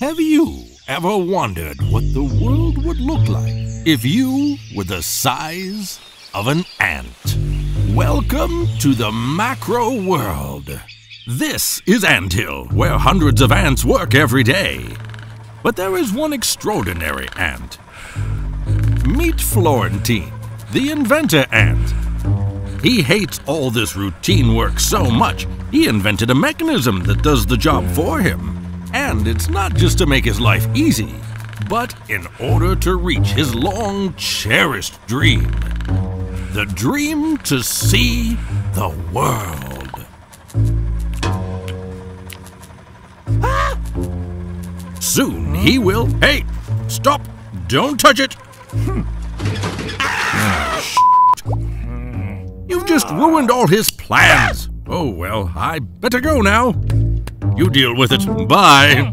Have you ever wondered what the world would look like if you were the size of an ant? Welcome to the macro world. This is Ant Hill, where hundreds of ants work every day. But there is one extraordinary ant. Meet Florentine, the inventor ant. He hates all this routine work so much, he invented a mechanism that does the job for him. And it's not just to make his life easy, but in order to reach his long cherished dream the dream to see the world. Ah! Soon he will. Hey, stop! Don't touch it! Ah, just ruined all his plans. Oh, well, I better go now. You deal with it. Bye.